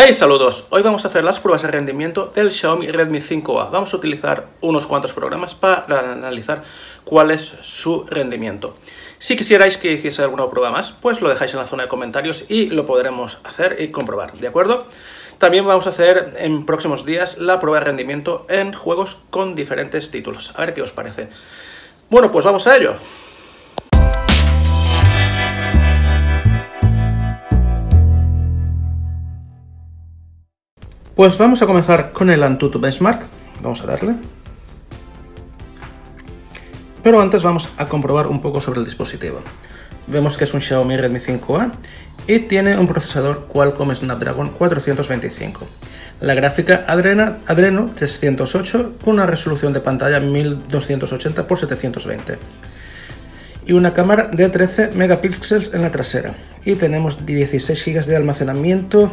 Hey saludos, hoy vamos a hacer las pruebas de rendimiento del Xiaomi Redmi 5A. Vamos a utilizar unos cuantos programas para analizar cuál es su rendimiento. Si quisierais que hiciese alguna prueba más, pues lo dejáis en la zona de comentarios y lo podremos hacer y comprobar, ¿de acuerdo? También vamos a hacer en próximos días la prueba de rendimiento en juegos con diferentes títulos. A ver qué os parece. Bueno, pues vamos a ello. Pues vamos a comenzar con el Antutu Benchmark. Vamos a darle. Pero antes vamos a comprobar un poco sobre el dispositivo. Vemos que es un Xiaomi Redmi 5A y tiene un procesador Qualcomm Snapdragon 425. La gráfica Adreno 308 con una resolución de pantalla 1280 x 720 y una cámara de 13 megapíxeles en la trasera. Y tenemos 16 GB de almacenamiento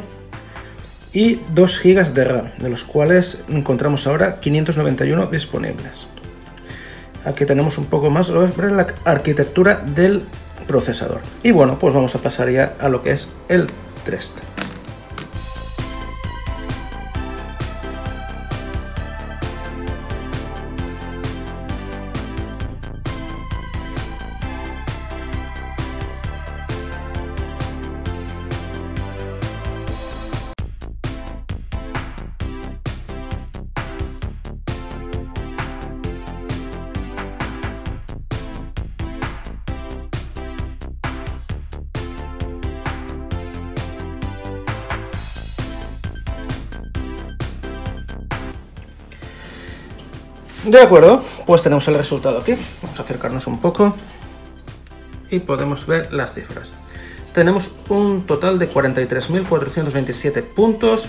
y 2 GB de RAM, de los cuales encontramos ahora 591 disponibles. Aquí tenemos un poco más sobre la arquitectura del procesador. Y bueno, pues vamos a pasar ya a lo que es el test. De acuerdo, pues tenemos el resultado aquí. Vamos a acercarnos un poco y podemos ver las cifras. Tenemos un total de 43.427 puntos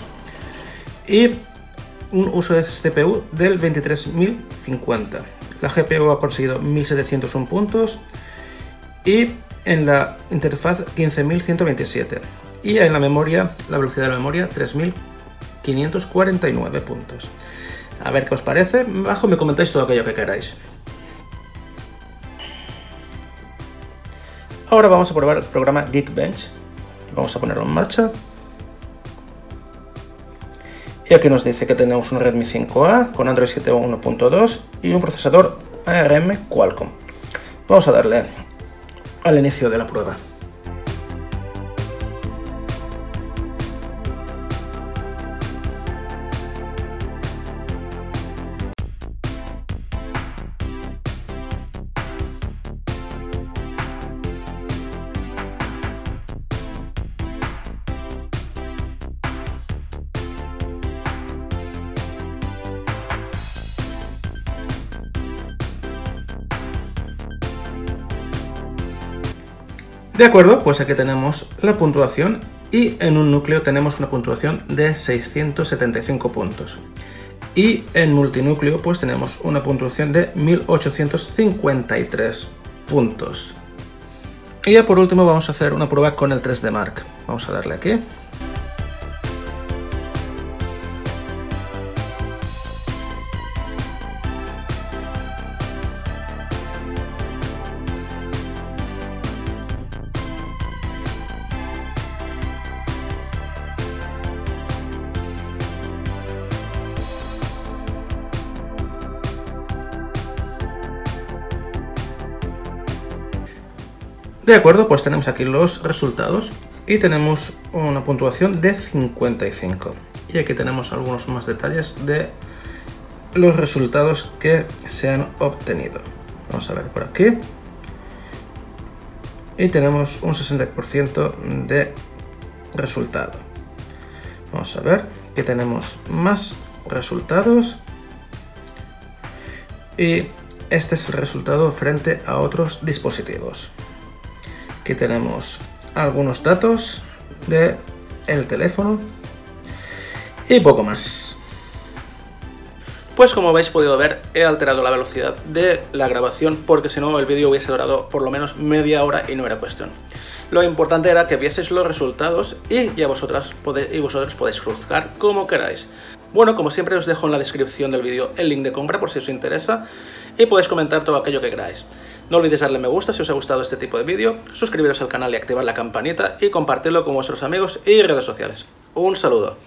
y un uso de CPU del 23.050. La GPU ha conseguido 1.701 puntos y en la interfaz 15.127 y en la memoria, la velocidad de la memoria 3.549 puntos. A ver qué os parece. Abajo me comentáis todo aquello que queráis. Ahora vamos a probar el programa Geekbench. Vamos a ponerlo en marcha. Y aquí nos dice que tenemos un Redmi 5A con Android 7.1.2 y un procesador ARM Qualcomm. Vamos a darle al inicio de la prueba. De acuerdo, pues aquí tenemos la puntuación y en un núcleo tenemos una puntuación de 675 puntos. Y en multinúcleo pues tenemos una puntuación de 1853 puntos. Y ya por último vamos a hacer una prueba con el 3D Mark. Vamos a darle aquí. De acuerdo, pues tenemos aquí los resultados y tenemos una puntuación de 55. Y aquí tenemos algunos más detalles de los resultados que se han obtenido. Vamos a ver por aquí. Y tenemos un 60% de resultado. Vamos a ver que tenemos más resultados. Y este es el resultado frente a otros dispositivos. Aquí tenemos algunos datos de el teléfono y poco más. Pues como habéis podido ver, he alterado la velocidad de la grabación porque si no el vídeo hubiese durado por lo menos media hora y no era cuestión. Lo importante era que vieseis los resultados y ya vosotras y vosotros podéis juzgar como queráis. Bueno, como siempre os dejo en la descripción del vídeo el link de compra por si os interesa y podéis comentar todo aquello que queráis. No olvidéis darle me gusta si os ha gustado este tipo de vídeo, suscribiros al canal y activar la campanita y compartirlo con vuestros amigos y redes sociales. Un saludo.